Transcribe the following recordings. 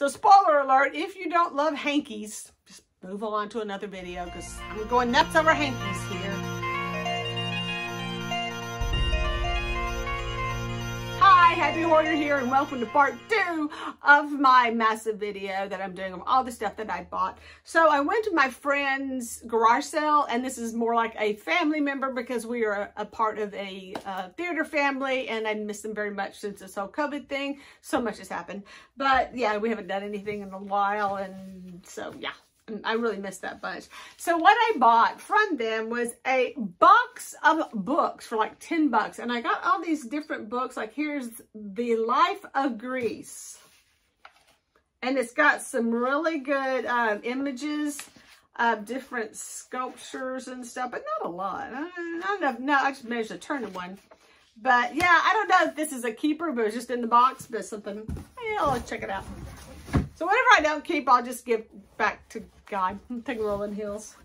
So spoiler alert, if you don't love hankies, just move on to another video because I'm going nuts over hankies here. Hi, Happy Hoarder here and welcome to part two of my massive video that I'm doing of all the stuff that I bought. So I went to my friend's garage sale and this is more like a family member because we are a, part of a uh, theater family and I miss them very much since this whole COVID thing. So much has happened. But yeah, we haven't done anything in a while and so yeah, I really missed that bunch. So what I bought from them was a box of books for like 10 bucks. And I got all these different books. Like here's The Life of Greece. And it's got some really good um, images of different sculptures and stuff, but not a lot. I don't know. No, I just managed to turn to one. But yeah, I don't know if this is a keeper, but it's just in the box, but something. Yeah, let's check it out. So whatever I don't keep, I'll just give back to God. Take rolling hills.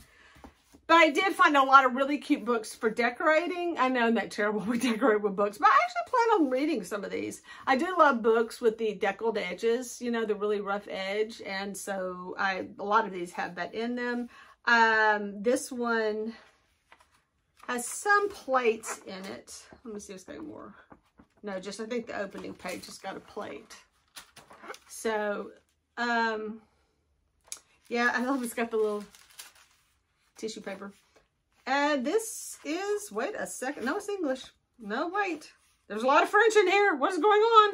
But I did find a lot of really cute books for decorating. I know that terrible we decorate with books, but I actually plan on reading some of these. I do love books with the deckled edges, you know, the really rough edge. And so I a lot of these have that in them. Um, this one has some plates in it. Let me see if got more. No, just I think the opening page has got a plate. So um, yeah, I love it's got the little tissue paper. And this is, wait a second. No, it's English. No, wait. There's a lot of French in here. What is going on?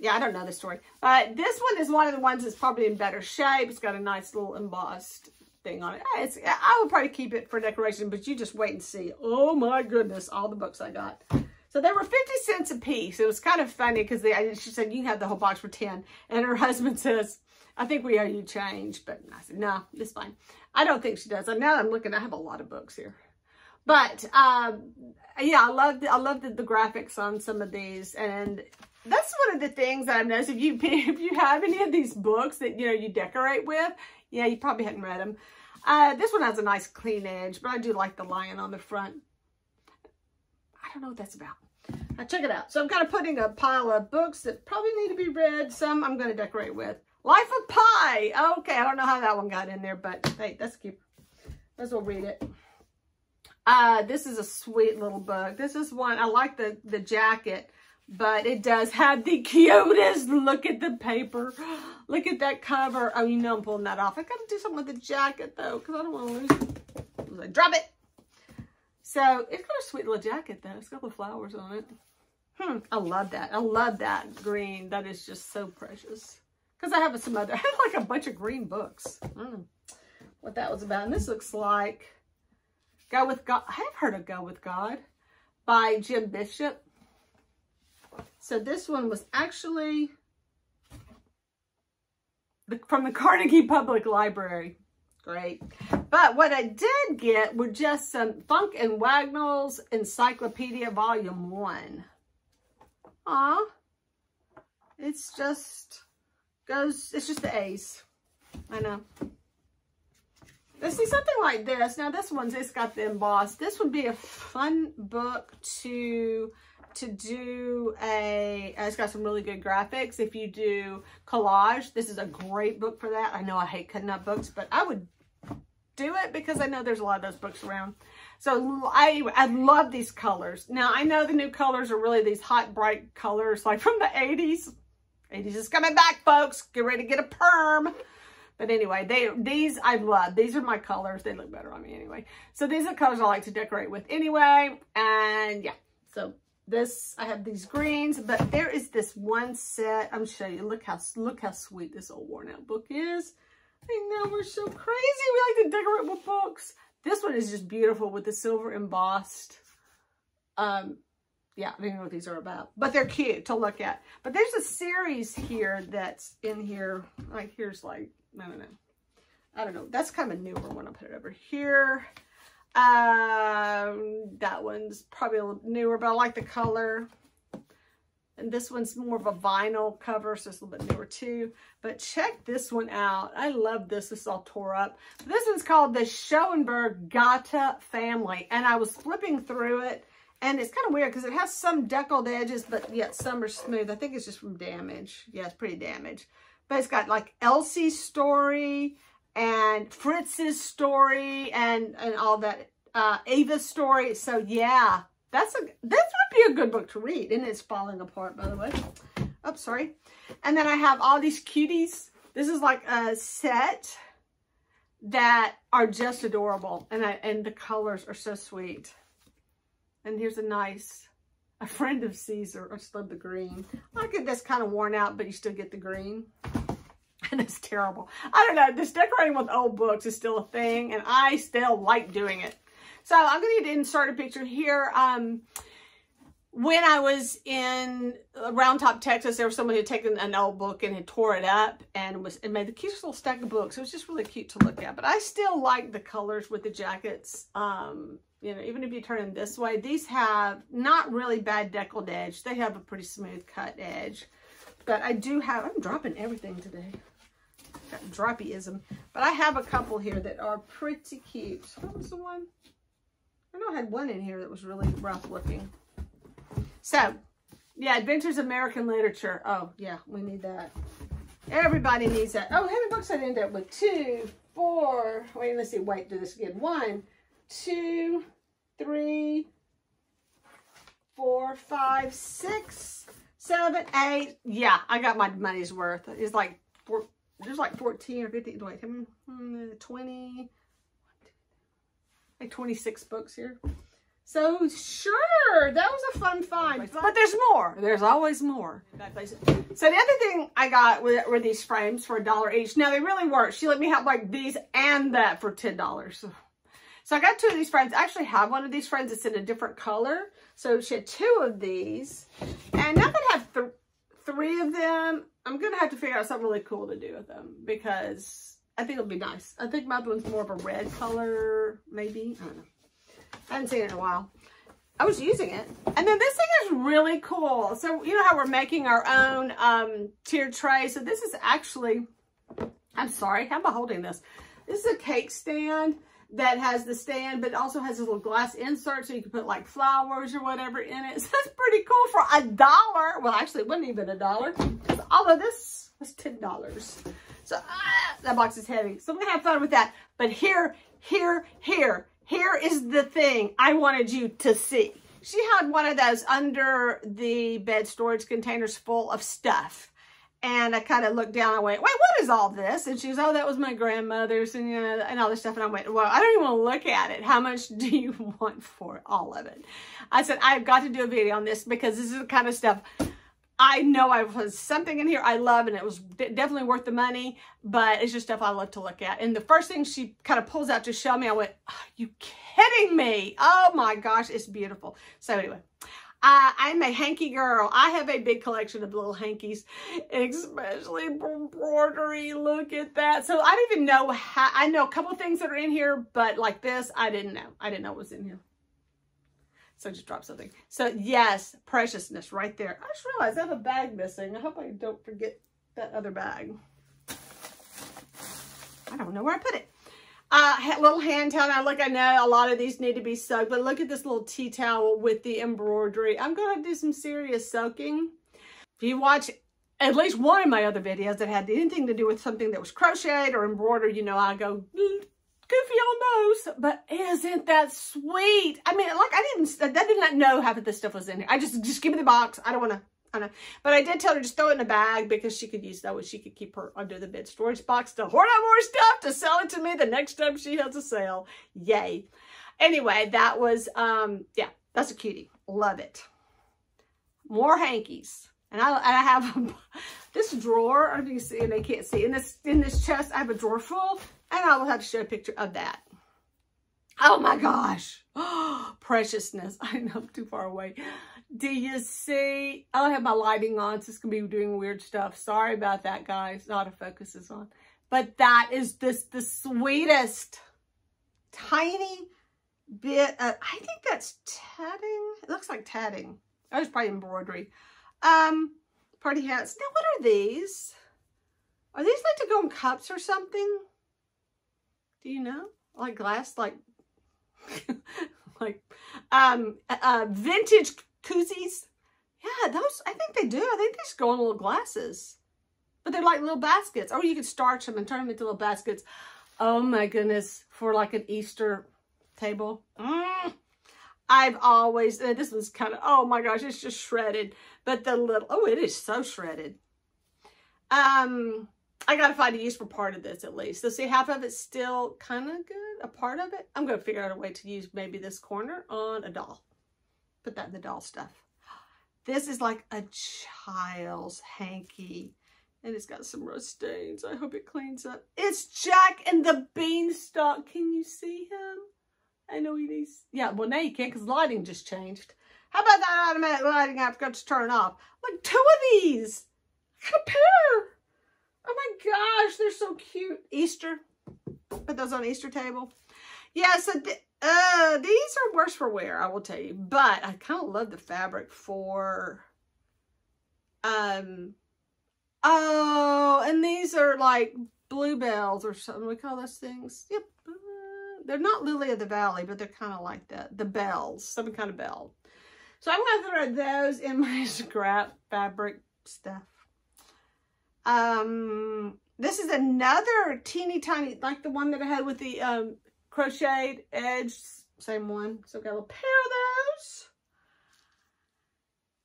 Yeah, I don't know the story. But this one is one of the ones that's probably in better shape. It's got a nice little embossed thing on it. Eh, it's, I would probably keep it for decoration, but you just wait and see. Oh my goodness, all the books I got. So they were 50 cents a piece. It was kind of funny because she said, you can have the whole box for 10. And her husband says, I think we owe you change. But I said, no, it's fine. I don't think she does. And now I'm looking, I have a lot of books here. But um, yeah, I love I love the, the graphics on some of these. And that's one of the things that I've noticed. If you, if you have any of these books that, you know, you decorate with, yeah, you probably hadn't read them. Uh, this one has a nice clean edge, but I do like the lion on the front. I don't know what that's about. Now check it out. So I'm kind of putting a pile of books that probably need to be read. Some I'm going to decorate with. Life of Pi. Okay, I don't know how that one got in there, but hey, that's cute. Let's well read it. Uh, this is a sweet little book. This is one, I like the, the jacket, but it does have the cutest. Look at the paper. Look at that cover. Oh, you know I'm pulling that off. I got to do something with the jacket, though, because I don't want to lose it. Drop it. So it's got a sweet little jacket though. It's got the flowers on it. Hmm, I love that. I love that green. That is just so precious. Because I have some other, I have like a bunch of green books. Mm, what that was about. And this looks like Go With God. I have heard of Go With God by Jim Bishop. So this one was actually the, from the Carnegie Public Library. Great. But what I did get were just some Funk and Wagnalls Encyclopedia Volume 1. Aw. It's just, goes, it's just the A's. I know. Let's see something like this. Now this one's, it's got the embossed. This would be a fun book to to do a, uh, it's got some really good graphics. If you do collage, this is a great book for that. I know I hate cutting up books, but I would do it because I know there's a lot of those books around. So I, I love these colors. Now I know the new colors are really these hot, bright colors like from the 80s. 80s is coming back, folks. Get ready to get a perm. But anyway, they these I love. These are my colors. They look better on me anyway. So these are the colors I like to decorate with anyway. And yeah, so this, I have these greens, but there is this one set. I'm show you. Look how, look how sweet this old worn out book is. I know we're so crazy. We like to decorate with books. This one is just beautiful with the silver embossed. Um, yeah, I don't know what these are about, but they're cute to look at. But there's a series here that's in here. Like here's like, I don't know. I don't know. That's kind of a newer one. I'll put it over here. Um, that one's probably a little newer, but I like the color. And this one's more of a vinyl cover, so it's a little bit newer too. But check this one out. I love this. This is all tore up. This one's called the Schönberg-Cotta Family. And I was flipping through it, And it's kind of weird because it has some deckled edges, but yet some are smooth. I think it's just from damage. Yeah, it's pretty damaged. But it's got like Elsie's story and Fritz's story and, and all that. Uh, Ava's story. So yeah, that's a, this would be a good book to read. And it's falling apart, by the way. Oh, sorry. And then I have all these cuties. This is like a set that are just adorable. And, I, and the colors are so sweet. And here's a nice, a friend of Caesar. I just love the green. I it that's kind of worn out, but you still get the green. And it's terrible. I don't know. This decorating with old books is still a thing. And I still like doing it. So I'm going to insert a picture here. Um, when I was in Round Top, Texas, there was someone who had taken an old book and had tore it up and was and made the cutest little stack of books. It was just really cute to look at. But I still like the colors with the jackets. Um, you know, even if you turn them this way, these have not really bad deckled edge. They have a pretty smooth cut edge. But I do have, I'm dropping everything today. Droppyism. But I have a couple here that are pretty cute. What was the one? I know I had one in here that was really rough looking. So, yeah, Adventures of American Literature. Oh, yeah, we need that. Everybody needs that. Oh, how many books I end up with? Two, four. Wait, let's see. Wait, do this again. One, two, three, four, five, six, seven, eight. Yeah, I got my money's worth. It's like four, there's like 14 or 15, wait, hmm, 20, like 26 books here. So sure, that was a fun find. But there's more. There's always more. So the other thing I got were, were these frames for a dollar each. Now they really work. She let me have like these and that for $10. So, so I got two of these frames. I actually have one of these frames. It's in a different color. So she had two of these. And now that I have th three of them, I'm going to have to figure out something really cool to do with them because I think it'll be nice. I think my one's more of a red color, maybe. I don't know. I haven't seen it in a while. I was using it. And then this thing is really cool. So you know how we're making our own um, tiered tray. So this is actually, I'm sorry, how am I holding this? This is a cake stand that has the stand, but also has a little glass insert so you can put like flowers or whatever in it. So that's pretty cool for a dollar. Well, actually, it wasn't even a dollar. All of this was $10. So ah, that box is heavy. So I'm to have fun with that. But here, here, here, here is the thing I wanted you to see. She had one of those under the bed storage containers full of stuff. And I kind of looked down and went, wait, what is all this? And she was, oh, that was my grandmother's and, you know, and all this stuff. And I went, well, I don't even want to look at it. How much do you want for all of it? I said, I've got to do a video on this because this is the kind of stuff I know I was something in here I love and it was definitely worth the money, but it's just stuff I love to look at. And the first thing she kind of pulls out to show me, I went, are you kidding me? Oh my gosh, it's beautiful. So anyway, uh, I'm a hanky girl. I have a big collection of little hankies, especially embroidery. Look at that. So I don't even know how, I know a couple things that are in here, but like this, I didn't know. I didn't know what was in here. So I just dropped something. So yes, preciousness right there. I just realized I have a bag missing. I hope I don't forget that other bag. I don't know where I put it. Uh, little hand towel. Now, look, I know a lot of these need to be soaked, but look at this little tea towel with the embroidery. I'm going to do some serious soaking. If you watch at least one of my other videos that had anything to do with something that was crocheted or embroidered, you know, I go goofy on those, but isn't that sweet? I mean, like I didn't, I did not know half of this stuff was in here. I just, just give me the box. I don't want to, I don't know. But I did tell her to just throw it in a bag because she could use that way. She could keep her under the bed storage box to hoard out more stuff to sell it to me the next time she has a sale. Yay. Anyway, that was, um, yeah, that's a cutie. Love it. More hankies. And I, I have this drawer, I don't know if you can see, and they can't see. In this, in this chest, I have a drawer full and I will have to show a picture of that. Oh my gosh. Preciousness. I know I'm too far away. Do you see? I don't have my lighting on, so it's going to be doing weird stuff. Sorry about that, guys. Autofocus is on. But that is just the sweetest tiny bit of, I think that's tatting. It looks like tatting. That was probably embroidery. Um, party hats. Now, what are these? Are these like to go in cups or something? Do you know? Like glass, like, like um, uh, vintage koozies. Yeah, those, I think they do. I think they just go in little glasses. But they're like little baskets. Or you could starch them and turn them into little baskets. Oh my goodness. For like an Easter table. Mm. I've always, uh, this one's kind of, oh my gosh, it's just shredded. But the little, oh, it is so shredded. Um, I got to find a use for part of this at least. So see, half of it's still kind of good. A part of it. I'm going to figure out a way to use maybe this corner on a doll. Put that in the doll stuff. This is like a child's hanky. And it's got some rust stains. I hope it cleans up. It's Jack and the Beanstalk. Can you see him? I know he needs... Yeah, well, now you can't because lighting just changed. How about that automatic lighting I forgot to turn off? Like two of these. Got a pair. Oh my gosh, they're so cute. Easter. Put those on Easter table. Yeah, so th uh, these are worse for wear, I will tell you. But I kind of love the fabric for... Um, oh, and these are like bluebells or something. We call those things. Yep. Uh, they're not lily of the valley, but they're kind of like that. The bells, some kind of bell. So I'm going to throw those in my scrap fabric stuff. Um, this is another teeny tiny, like the one that I had with the um, crocheted edge. Same one. So got a pair of those.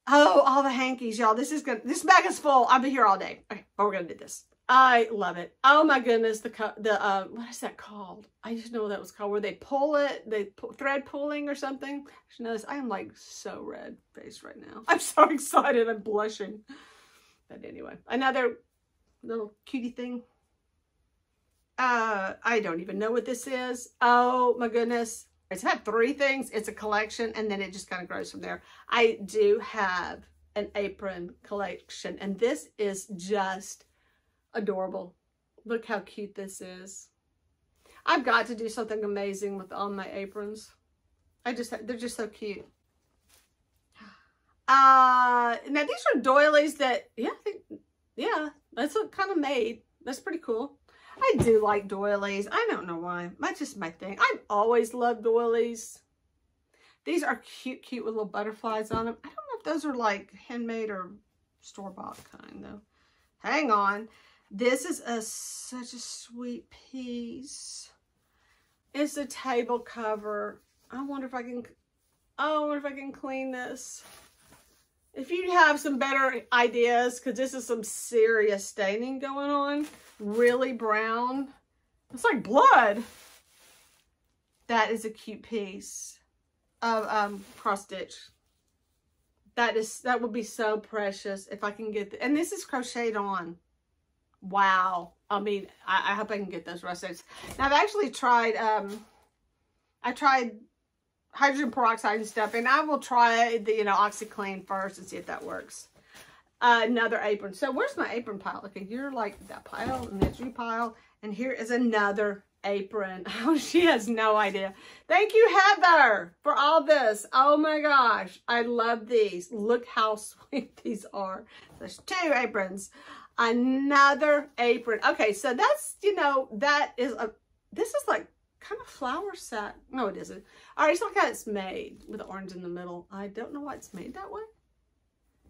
Oh, all the hankies, y'all. This is good. This bag is full. I'll be here all day. Okay, but we're to do this. I love it. Oh my goodness. The, the uh, what is that called? I just know what that was called. Where they pull it, they pull, thread pulling or something. I notice I am like so red faced right now. I'm so excited. I'm blushing. But anyway, another little cutie thing. Uh, I don't even know what this is. Oh my goodness. It's had three things. It's a collection and then it just kind of grows from there. I do have an apron collection and this is just adorable. Look how cute this is. I've got to do something amazing with all my aprons. I just, they're just so cute. Uh, now these are doilies that, yeah, I think, yeah, that's what kind of made. That's pretty cool. I do like doilies. I don't know why. That's just my thing. I've always loved doilies. These are cute, cute with little butterflies on them. I don't know if those are like handmade or store-bought kind though. Hang on. This is a such a sweet piece. It's a table cover. I wonder if I can, I wonder if I can clean this. If you have some better ideas, because this is some serious staining going on, really brown. It's like blood. That is a cute piece of um, cross stitch. That is that would be so precious if I can get the, and this is crocheted on. Wow. I mean, I, I hope I can get those rustics. Now I've actually tried um I tried hydrogen peroxide and stuff. And I will try the, you know, OxiClean first and see if that works. Uh, another apron. So where's my apron pile? Okay, you're like that pile your pile. And here is another apron. Oh, she has no idea. Thank you, Heather, for all this. Oh my gosh. I love these. Look how sweet these are. There's two aprons. Another apron. Okay, so that's, you know, that is a, this is like kind of flower set. No, it isn't. All right, so look how it's made with the orange in the middle. I don't know why it's made that way,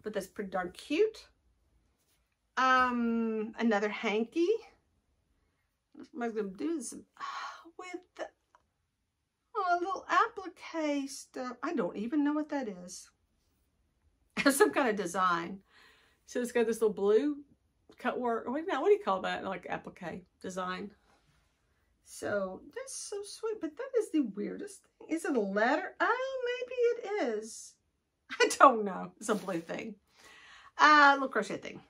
but that's pretty darn cute. Um, another hanky. What am I going to do this with the oh, little applique stuff. I don't even know what that is. Some kind of design. So it's got this little blue cut work. Wait, now what do you call that? Like applique design. So that's so sweet, but that is the weirdest thing. Is it a letter? Oh, maybe it is. I don't know. It's a blue thing. Uh, little crochet thing.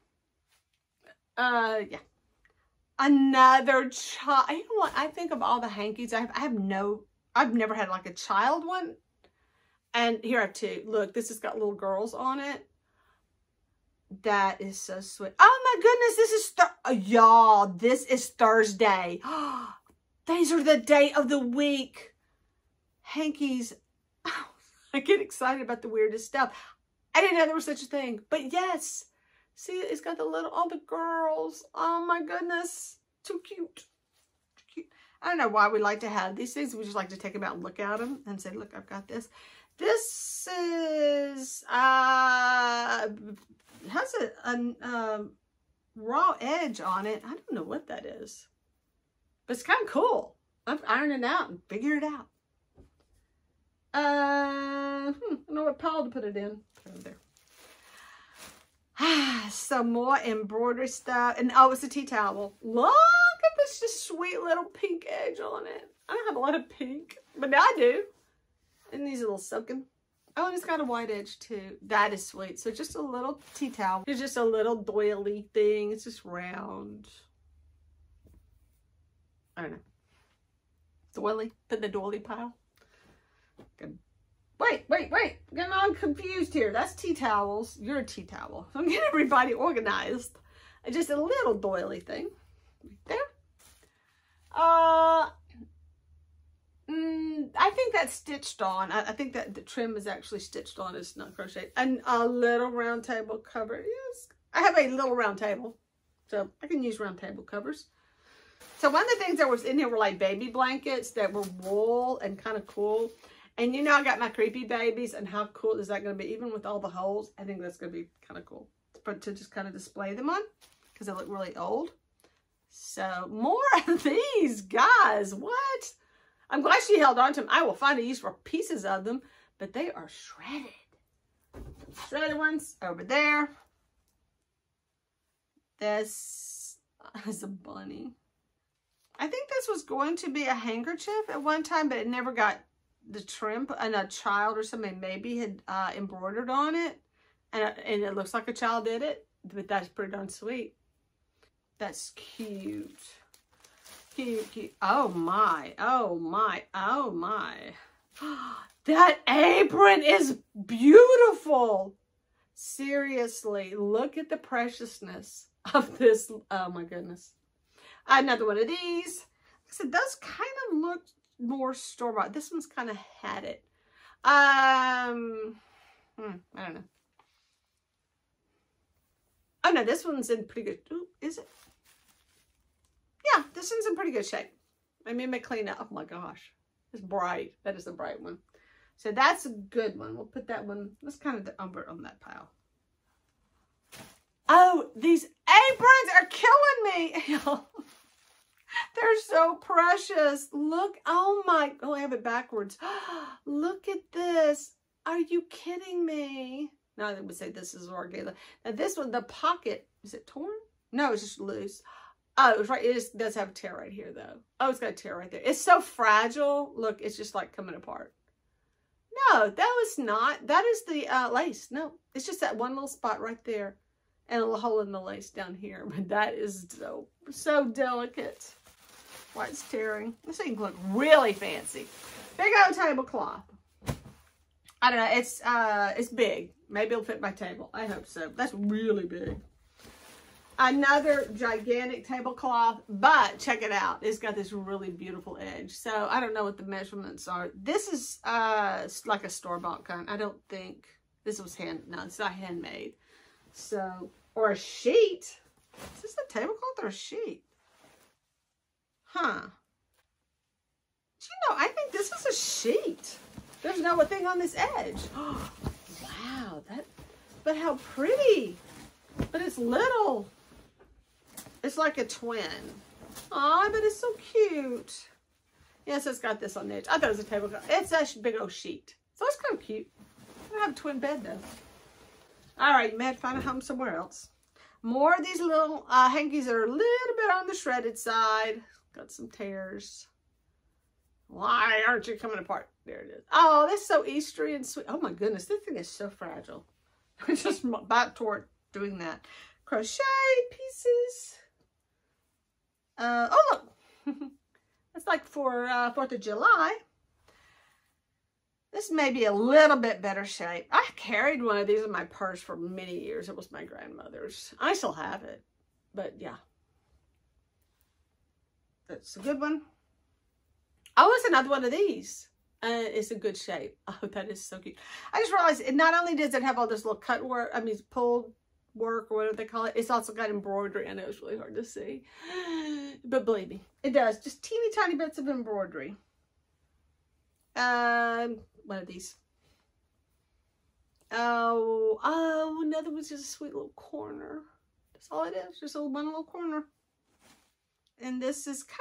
Uh, yeah. Another child. You know what? I think of all the hankies. I have, I have no, I've never had like a child one. And here I have two. Look, this has got little girls on it. That is so sweet. Oh my goodness, this is, y'all, this is Thursday. These are the day of the week. Hankies. Oh, I get excited about the weirdest stuff. I didn't know there was such a thing. But yes. See, it's got the little, all the girls. Oh my goodness. Too cute. Too cute. I don't know why we like to have these things. We just like to take them out and look at them and say, look, I've got this. This is, uh, has a, a, a raw edge on it. I don't know what that is, but it's kind of cool. I've ironed it out and figured it out. Uh, hmm, I don't know what pile to put it in. Put it there. Some more embroidery stuff. And oh, it's a tea towel. Look at this just sweet little pink edge on it. I don't have a lot of pink, but now I do. And these little silken. Oh, and it's got a white edge too. That is sweet. So just a little tea towel. It's just a little doily thing. It's just round. I don't know. Doily. Put in the doily pile. Good. Wait, wait, wait. I'm getting all confused here. That's tea towels. You're a tea towel. I'm getting everybody organized. Just a little doily thing. Right there. Uh, mm, I think that's stitched on. I, I, think that the trim is actually stitched on. It's not crocheted. And a little round table cover. Yes. I have a little round table. So I can use round table covers. So one of the things that was in here were like baby blankets that were wool and kind of cool. And you know, I got my creepy babies and how cool is that going to be? Even with all the holes, I think that's going to be kind of cool. But to just kind of display them on because they look really old. So more of these, guys. What? I'm glad she held on to them. I will find a use for pieces of them, but they are shredded. Shredded ones over there. This is a bunny. I think this was going to be a handkerchief at one time, but it never got the trim and a child or something maybe had uh, embroidered on it. And, and it looks like a child did it but that's pretty darn sweet. That's cute. Cute cute. Oh my. Oh my. Oh my. That apron is beautiful. Seriously look at the preciousness of this. Oh my goodness another one of these I said those kind of look more store-bought. This one's kind of had it. Um, hmm, I don't know. Oh, no, this one's in pretty good. Ooh, is it? Yeah, this one's in pretty good shape. I mean, may clean up. Oh, my gosh. It's bright. That is a bright one. So that's a good one. We'll put that one. Let's kind of the umber on that pile. Oh, these aprons are killing me. They're so precious. Look, oh my, oh, I have it backwards. Look at this. Are you kidding me? Now I would say this is Orgala. Now this one, the pocket, is it torn? No, it's just loose. Oh, it's right. It does have a tear right here though. Oh, it's got a tear right there. It's so fragile. Look, it's just like coming apart. No, that was not. That is the uh, lace. No, it's just that one little spot right there and a hole in the lace down here. But that is so, so delicate. Why it's tearing. This thing look really fancy. Big old tablecloth. I don't know. It's uh, it's big. Maybe it'll fit my table. I hope so. That's really big. Another gigantic tablecloth, but check it out. It's got this really beautiful edge. So I don't know what the measurements are. This is uh, like a store-bought kind. I don't think this was hand. No, it's not handmade. So, or a sheet. Is this a tablecloth or a sheet? Huh. you know, I think this is a sheet. There's no thing on this edge. Oh, wow, that, but how pretty. But it's little. It's like a twin. Oh, but it's so cute. Yes, it's got this on the edge. I thought it was a tablecloth. It's a big old sheet. So it's kind of cute. I have a twin bed though. All right, to find a home somewhere else. More of these little uh, hankies are a little bit on the shredded side. Got some tears. Why aren't you coming apart? There it is. Oh, that's so Eastery and sweet. Oh my goodness, this thing is so fragile. I'm just back toward doing that. Crochet pieces. Uh, oh look, that's like for uh, 4th of July. This may be a little bit better shape. I carried one of these in my purse for many years. It was my grandmother's. I still have it, but yeah. That's a good one. Oh, it's another one of these. Uh, it's a good shape. Oh, that is so cute. I just realized it not only does it have all this little cut work, I mean, pulled work or whatever they call it. It's also got embroidery. I know it's really hard to see. But believe me, it does. Just teeny tiny bits of embroidery. Um, one of these. Oh, oh, another one's just a sweet little corner. That's all it is. Just a little one little corner. And this is kind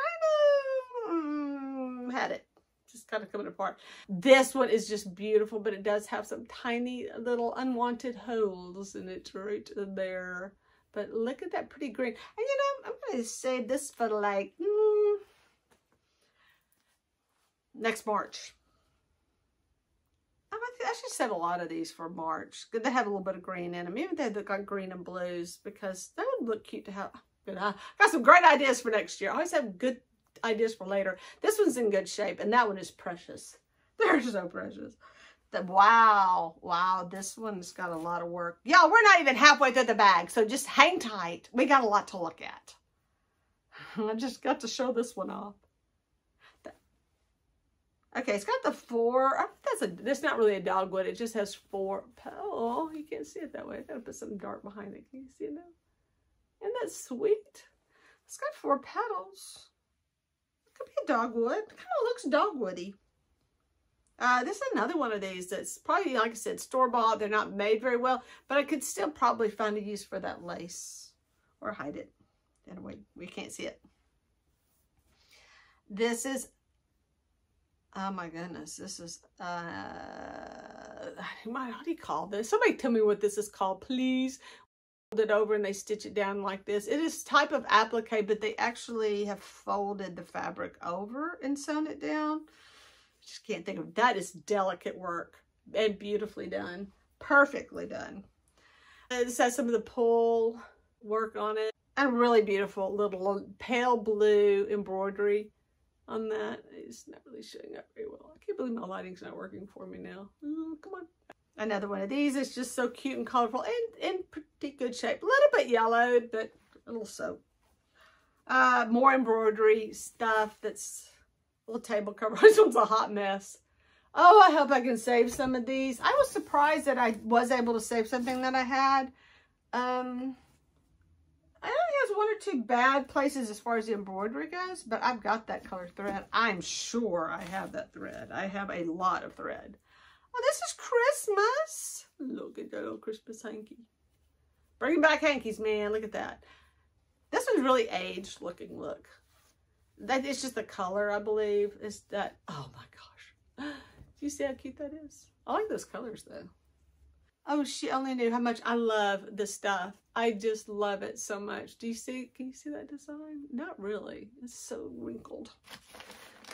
of, had it. Just kind of coming apart. This one is just beautiful, but it does have some tiny little unwanted holes in it right there. But look at that pretty green. And you know, I'm going to save this for like, mm, next March. I should set a lot of these for March. They have a little bit of green in them. Even they've got green and blues because they would look cute to have. Good. I got some great ideas for next year. I always have good ideas for later. This one's in good shape and that one is precious. They're so precious. The, wow, wow, this one's got a lot of work. Y'all, we're not even halfway through the bag, so just hang tight. We got a lot to look at. I just got to show this one off. Okay, it's got the four. I that's a. That's not really a dogwood. It just has four. Oh, you can't see it that way. I gotta put some dark behind it. Can you see it now? Isn't that sweet? It's got four petals. It could be a dogwood. Kind of looks dogwoody. Uh, this is another one of these that's probably, like I said, store-bought. They're not made very well, but I could still probably find a use for that lace or hide it. Anyway, we can't see it. This Oh my goodness, this is, uh, how do you call this? Somebody tell me what this is called, please. Fold it over and they stitch it down like this. It is type of applique, but they actually have folded the fabric over and sewn it down. Just can't think of, that is delicate work and beautifully done. Perfectly done. This has some of the pull work on it. And really beautiful little pale blue embroidery on that. It's not really showing up very well. I can't believe my lighting's not working for me now. Oh, come on. Another one of these is just so cute and colorful and in pretty good shape. A little bit yellowed, but a little soap. Uh, more embroidery stuff that's little table cover. this one's a hot mess. Oh, I hope I can save some of these. I was surprised that I was able to save something that I had. Um, one or two bad places as far as the embroidery goes, but I've got that color thread. I'm sure I have that thread. I have a lot of thread. Oh, this is Christmas. Look at that little Christmas hanky. Bringing back hankies, man. Look at that. This one's really aged looking. Look. That is just the color, I believe. Is that, oh my gosh. Do you see how cute that is? I like those colors though. Oh, she only knew how much I love the stuff. I just love it so much. Do you see, can you see that design? Not really. It's so wrinkled.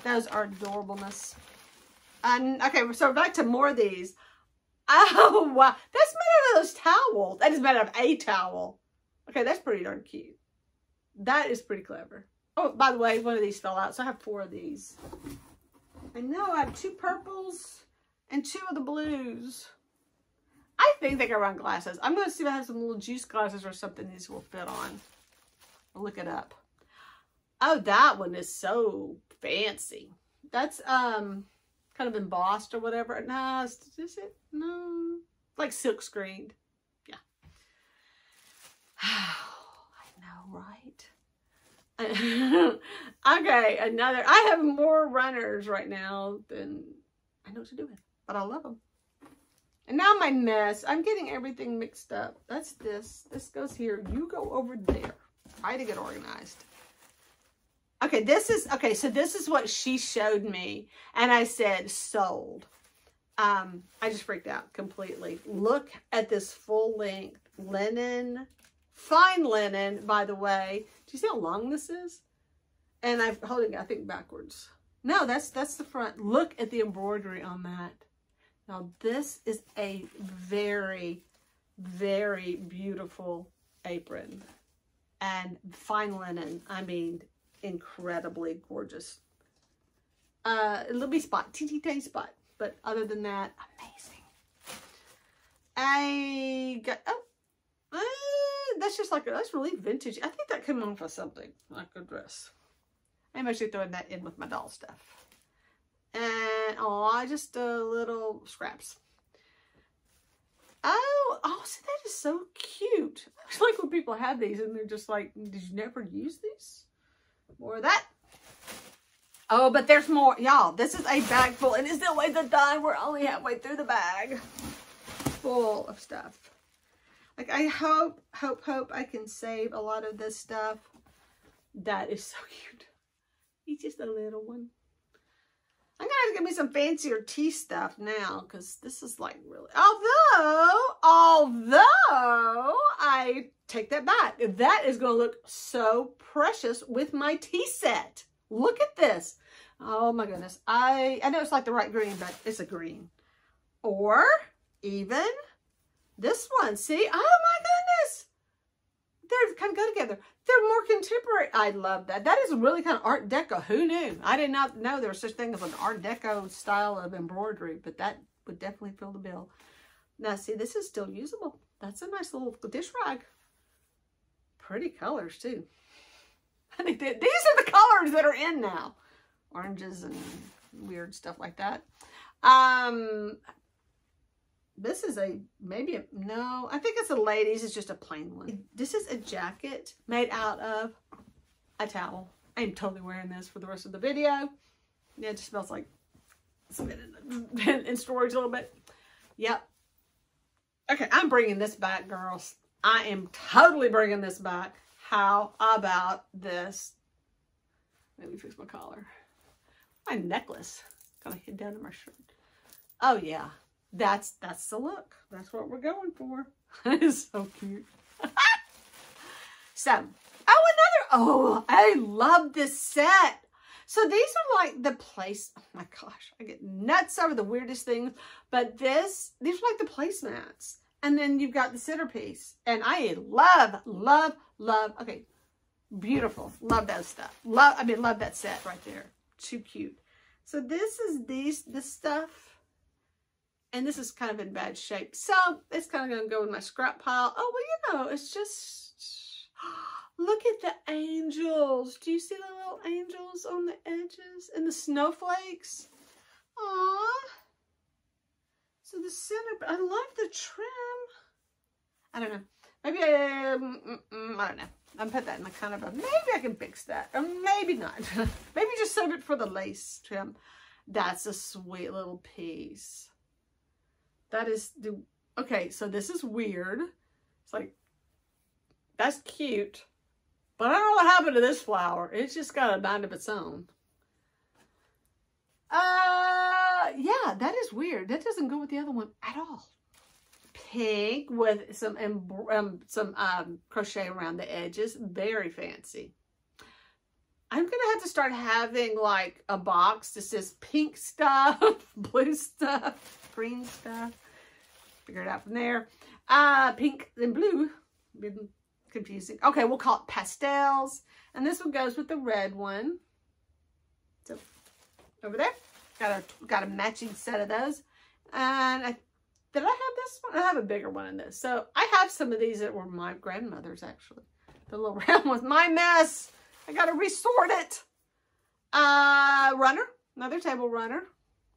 Those are adorableness. And okay, so back to more of these. Oh, wow. That's made out of those towels. That is made out of a towel. Okay, that's pretty darn cute. That is pretty clever. Oh, by the way, one of these fell out, so I have four of these. I know, I have two purples and two of the blues. I think they can run glasses. I'm going to see if I have some little juice glasses or something these will fit on. I'll look it up. Oh, that one is so fancy. That's um kind of embossed or whatever. No, is it? No. Like silk screened. Yeah. I know, right? okay, another. I have more runners right now than I know what to do with, but I love them. And now my mess, I'm getting everything mixed up. That's this. This goes here. You go over there. Try to get organized. Okay, this is, okay, so this is what she showed me. And I said, sold. Um, I just freaked out completely. Look at this full length linen, fine linen, by the way. Do you see how long this is? And I'm holding I think, backwards. No, that's that's the front. Look at the embroidery on that. Now this is a very, very beautiful apron and fine linen. I mean, incredibly gorgeous. Uh, a little bit spot, teeny tiny spot, but other than that, amazing. I got, oh, uh, that's just like, that's really vintage. I think that came off of something, like a dress. I'm actually throwing that in with my doll stuff. And, oh, just a little scraps. Oh, oh, see, that is so cute. It's like when people have these and they're just like, did you never use these? More of that. Oh, but there's more. Y'all, this is a bag full and it the way a dime. We're only halfway through the bag. Full of stuff. Like, I hope, hope, hope I can save a lot of this stuff. That is so cute. He's just a little one. I'm going to get me some fancier tea stuff now because this is like really, although, although I take that back. That is going to look so precious with my tea set. Look at this. Oh my goodness. I, I know it's like the right green, but it's a green. Or even this one. See? Oh my goodness. They're kind of go together. They're more contemporary. I love that. That is really kind of Art Deco. Who knew? I did not know there was such thing as an Art Deco style of embroidery, but that would definitely fill the bill. Now, see, this is still usable. That's a nice little dish rag. Pretty colors, too. I think that these are the colors that are in now. Oranges and weird stuff like that. Um, this is a, maybe a, no, I think it's a ladies. It's just a plain one. This is a jacket made out of a towel. I'm totally wearing this for the rest of the video. Yeah, it just smells like it's been in, storage a little bit. Yep. Okay, I'm bringing this back, girls. I am totally bringing this back. How about this? Let me fix my collar. My necklace kind of hid down in my shirt. Oh, yeah that's that's the look. That's what we're going for. that is so cute. so, oh, another, oh, I love this set. So these are like the place, oh my gosh, I get nuts over the weirdest things, but this, these are like the placemats. And then you've got the centerpiece. And I love, love, love, okay, beautiful. Love that stuff. Love, I mean, love that set right there. Too cute. So this is these, this stuff and this is kind of in bad shape. So it's kind of going to go in my scrap pile. Oh, well, you know, it's just, look at the angels. Do you see the little angels on the edges and the snowflakes? Aww. So the center, I love the trim. I don't know. Maybe I, um, I don't know. I'm put that in the kind of a, maybe I can fix that. Or maybe not. maybe just save it for the lace trim. That's a sweet little piece. That is the, okay, so this is weird. It's like, that's cute. But I don't know what happened to this flower. It's just got a mind of its own. Uh, yeah, that is weird. That doesn't go with the other one at all. Pink with some um, some um, crochet around the edges. Very fancy. I'm going to have to start having like a box that says pink stuff, blue stuff, green stuff. Figure it out from there. Uh, pink and blue. Been confusing. Okay, we'll call it pastels. And this one goes with the red one. So over there. Got a, got a matching set of those. And I, did I have this one? I have a bigger one in this. So I have some of these that were my grandmother's actually. The little round ones. My mess. I got to resort it. Uh, runner. Another table runner.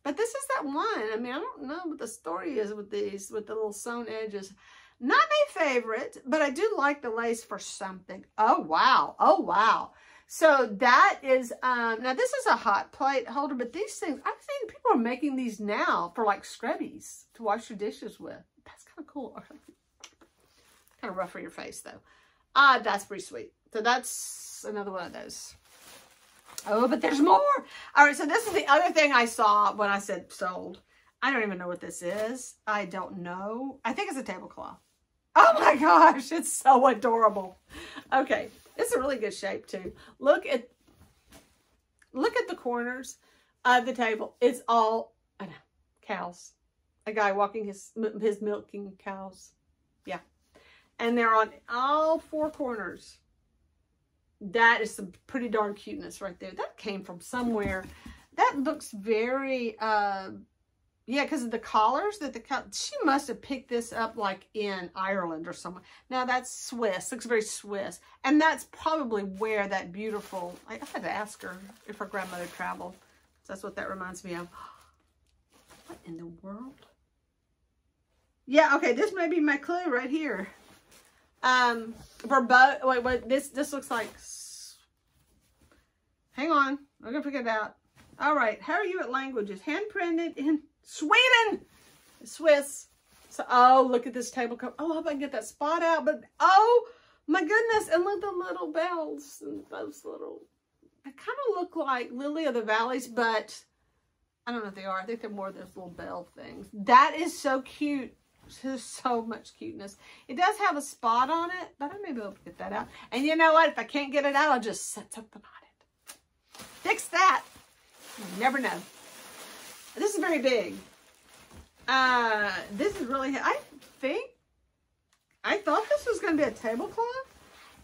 But this is that one. I mean, I don't know what the story is with these, with the little sewn edges. Not my favorite, but I do like the lace for something. Oh, wow. Oh, wow. So that is, um, now this is a hot plate holder, but these things, I've seen people are making these now for like scrubbies to wash your dishes with. That's kind of cool. kind of rough for your face though. Ah, uh, that's pretty sweet. So that's another one of those. Oh, but there's more. All right, so this is the other thing I saw when I said sold. I don't even know what this is. I don't know. I think it's a tablecloth. Oh my gosh, it's so adorable. Okay, it's a really good shape too. Look at look at the corners of the table. It's all know, cows. A guy walking his his milking cows. Yeah. And they're on all four corners that is some pretty darn cuteness right there. That came from somewhere. That looks very, uh, yeah, because of the collars that the, she must have picked this up like in Ireland or somewhere. Now that's Swiss, looks very Swiss. And that's probably where that beautiful, I, I had to ask her if her grandmother traveled. So that's what that reminds me of. What in the world? Yeah, okay, this may be my clue right here. Um, both, wait, wait, this, this looks like, hang on, I'm gonna figure it out. All right, how are you at languages? Hand printed in Sweden, Swiss. So, oh, look at this table cover. Oh, I hope I can get that spot out, but oh my goodness, and look the little bells and those little, they kind of look like Lily of the Valleys, but I don't know if they are. I think they're more those little bell things. That is so cute. There's so much cuteness. It does have a spot on it, but I may be able to get that out. And you know what? If I can't get it out, I'll just set something on it. Fix that. You never know. This is very big. Uh, this is really, I think, I thought this was going to be a tablecloth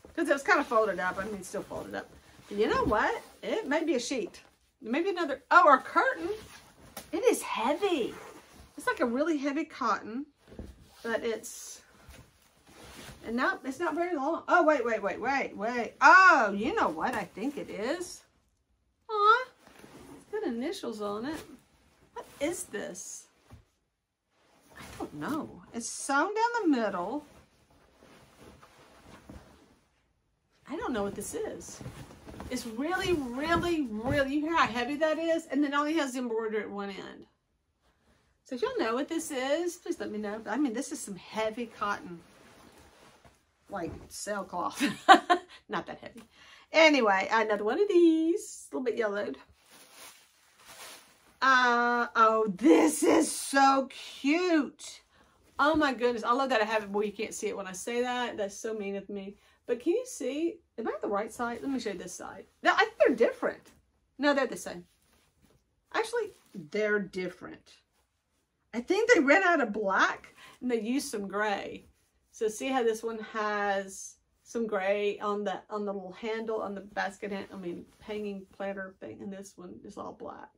because it was kind of folded up. I mean, still folded up. But you know what? It may be a sheet. Maybe another, oh, or a curtain. It is heavy. It's like a really heavy cotton, but it's, and no, it's not very long. Oh, wait, wait, wait, wait, wait. Oh, you know what I think it is? Aw, it's got initials on it. What is this? I don't know. It's sewn down the middle. I don't know what this is. It's really, really, really, you hear how heavy that is? And then only has the embroidery at one end. So if you'll know what this is, please let me know. I mean, this is some heavy cotton, like sailcloth. Not that heavy. Anyway, another one of these, a little bit yellowed. Uh, oh, this is so cute. Oh my goodness. I love that I have it. Boy, you can't see it when I say that. That's so mean of me. But can you see? Am I the right side? Let me show you this side. No, I think they're different. No, they're the same. Actually, they're different. I think they ran out of black and they used some gray. So see how this one has some gray on the on the little handle on the basket hand, I mean hanging planter thing, and this one is all black.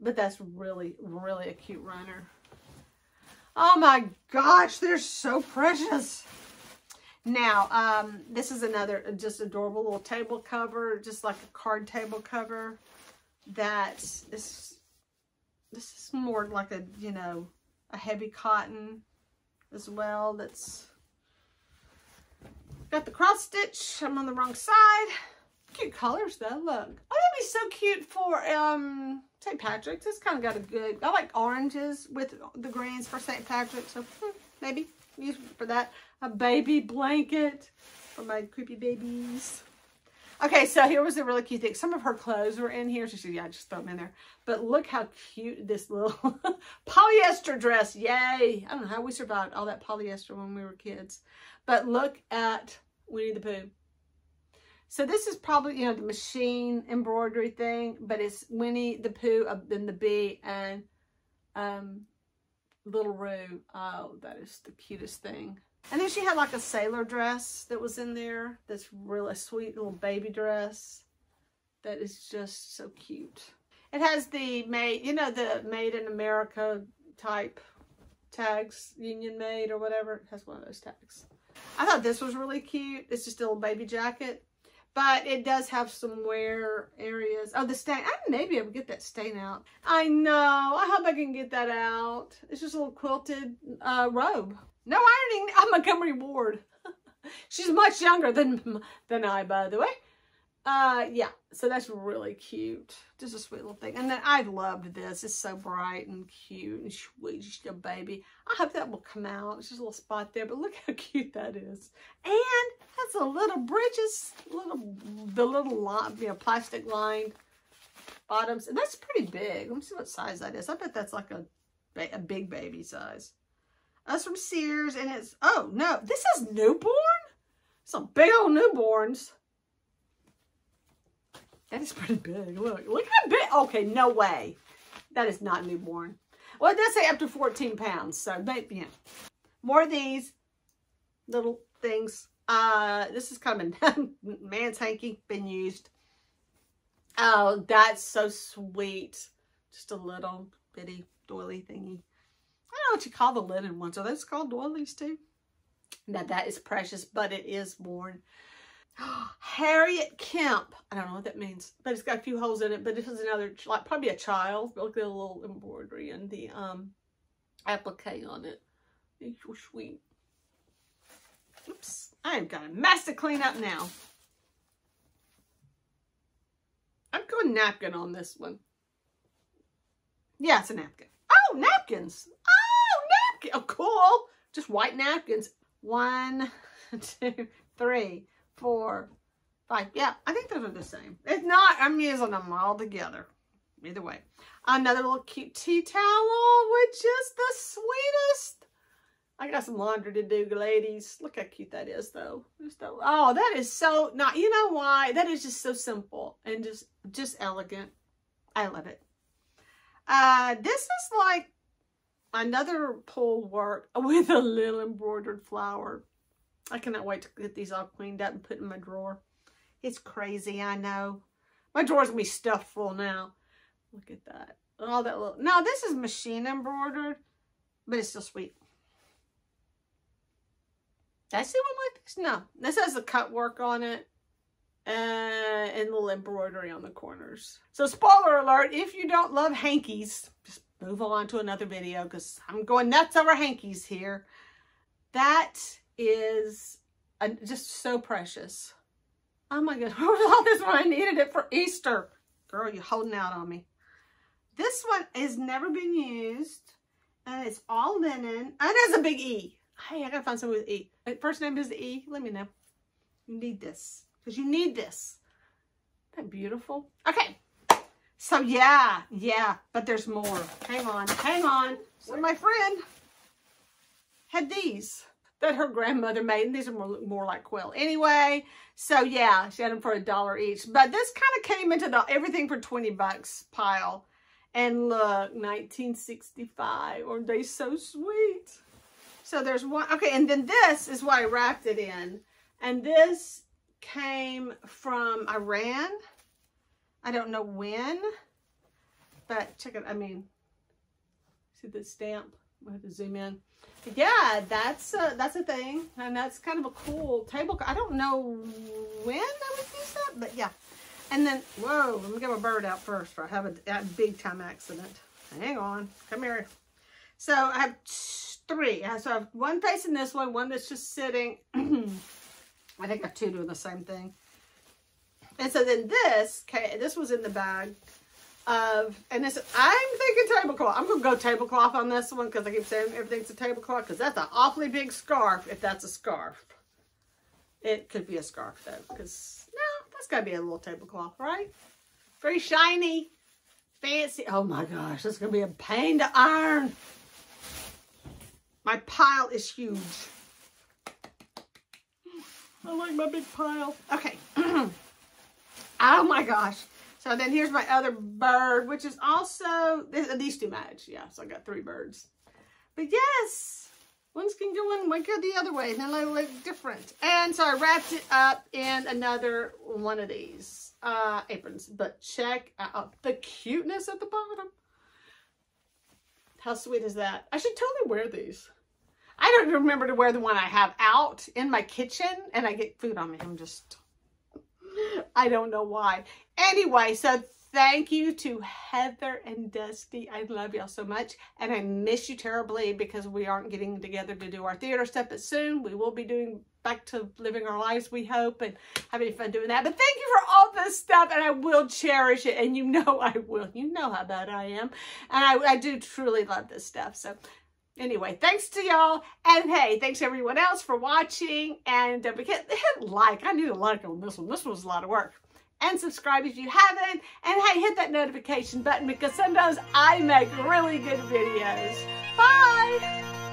But that's really, really a cute runner. Oh my gosh, they're so precious. Now, um, this is another just adorable little table cover, just like a card table cover. That is, this is more like a, you know, a heavy cotton as well. That's got the cross stitch. I'm on the wrong side. Cute colors though, look. Oh, that'd be so cute for um St. Patrick's. It's kind of got a good, I like oranges with the greens for St. Patrick's. So hmm, maybe use for that. A baby blanket for my creepy babies. Okay, so here was a really cute thing. Some of her clothes were in here. She said, yeah, I just throw them in there. But look how cute this little polyester dress. Yay. I don't know how we survived all that polyester when we were kids. But look at Winnie the Pooh. So this is probably, you know, the machine embroidery thing, but it's Winnie the Pooh and the bee and um, Little Roo. Oh, that is the cutest thing. And then she had like a sailor dress that was in there. This really sweet little baby dress. That is just so cute. It has the made, you know, the made in America type tags, union made or whatever. It has one of those tags. I thought this was really cute. It's just a little baby jacket. But it does have some wear areas. Oh, the stain. I may be able to get that stain out. I know. I hope I can get that out. It's just a little quilted uh, robe. No ironing. I'm Montgomery Ward. She's much younger than than I, by the way. Uh, yeah, so that's really cute. Just a sweet little thing. And then I loved this. It's so bright and cute and sweet. Just a baby. I hope that will come out. It's just a little spot there, but look how cute that is. And that's a little bridges, little the little you know, plastic lined bottoms. And that's pretty big. Let me see what size that is. I bet that's like a, a big baby size. That's from Sears, and it's, oh, no, this is newborn? Some big old newborns. That is pretty big. Look, look how big. Okay, no way. That is not newborn. Well, it does say up to 14 pounds. So, maybe, yeah. More of these little things. Uh, this is kind of a man's hanky, been used. Oh, that's so sweet. Just a little bitty doily thingy. I don't know what you call the linen ones. Are those called doilies too? Now that is precious, but it is worn. Harriet Kemp. I don't know what that means, but it's got a few holes in it. But this is another, like probably a child. Look at the little embroidery and the um applique on it. It's so sweet. Oops. I've got a mess to clean up now. I'm going napkin on this one. Yeah, it's a napkin. Oh, napkins. Oh, napkin. Oh, cool. Just white napkins. One, two, three, four, five. Yeah, I think those are the same. If not, I'm using them all together. Either way. Another little cute tea towel, which is the sweetest. I got some laundry to do, ladies. Look how cute that is, though. Oh, that is so not. You know why? That is just so simple and just just elegant. I love it. Uh, this is like another pulled work with a little embroidered flower. I cannot wait to get these all cleaned up and put in my drawer. It's crazy, I know. My drawer's going to be stuffed full now. Look at that. All that little... Now, this is machine embroidered, but it's still sweet. Did I see one like this? No. This has the cut work on it uh, and little embroidery on the corners. So spoiler alert, if you don't love hankies, just move on to another video because I'm going nuts over hankies here. That is just so precious. Oh my God, all this one? I needed it for Easter. Girl, you're holding out on me. This one has never been used and it's all linen and it has a big E. Hey, I gotta find someone with E. Uh, first name is E. Let me know. You need this because you need this. Isn't that beautiful? Okay. So yeah, yeah, but there's more. Hang on, hang on. So my friend had these that her grandmother made. And these are more, more like quill. Anyway, so yeah, she had them for a dollar each. But this kind of came into the everything for 20 bucks pile. And look, 1965. Aren't they so sweet? So there's one. Okay, and then this is what I wrapped it in. And this came from Iran. I don't know when, but check it. I mean, see the stamp? I have to zoom in. Yeah, that's a, that's a thing, and that's kind of a cool table. I don't know when I would use that, but yeah. And then, whoa, let me get my bird out first. For I have a, a big time accident. Hang on, come here. So I have three. So I have one facing this way, one that's just sitting. I think I have two doing the same thing. And so then this, okay, this was in the bag of, and this, I'm thinking tablecloth. I'm going to go tablecloth on this one because I keep saying everything's a tablecloth because that's an awfully big scarf if that's a scarf. It could be a scarf though because, no, that's got to be a little tablecloth, right? Very shiny, fancy. Oh my gosh, this is going to be a pain to iron. My pile is huge. I like my big pile. Okay. oh my gosh. So then here's my other bird, which is also, these two match. Yeah, so I got three birds. But yes, ones can go one go the other way, and then they look different. And so I wrapped it up in another one of these uh, aprons. But check out the cuteness at the bottom. How sweet is that? I should totally wear these. I don't remember to wear the one I have out in my kitchen and I get food on me. I'm just, I don't know why. Anyway, so thank you to Heather and Dusty. I love y'all so much. And I miss you terribly because we aren't getting together to do our theater stuff. But soon we will be doing back to living our lives, we hope, and having fun doing that. But thank you for all this stuff, and I will cherish it. And you know I will. You know how bad I am. And I, I do truly love this stuff. So Anyway, thanks to y'all. And hey, thanks everyone else for watching. And forget to hit like. I need a like on this one. This was a lot of work. And subscribe if you haven't. And hey, hit that notification button because sometimes I make really good videos. Bye!